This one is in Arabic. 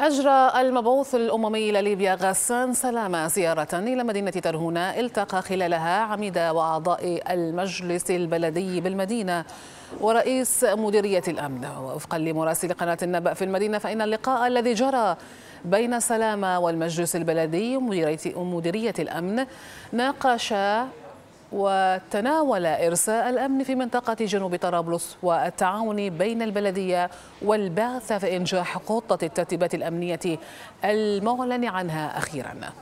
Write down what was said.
أجرى المبعوث الأممي لليبيا غسان سلامة زيارة إلى مدينة ترهونة التقى خلالها عميد وأعضاء المجلس البلدي بالمدينة ورئيس مديرية الأمن. ووفقا لمراسل قناة النبأ في المدينة فإن اللقاء الذي جرى بين سلامة والمجلس البلدي ومديرية الأمن ناقش وتناول إرساء الأمن في منطقة جنوب طرابلس والتعاون بين البلدية والبعث في إنجاح خطة الترتيبات الأمنية المعلن عنها أخيراً.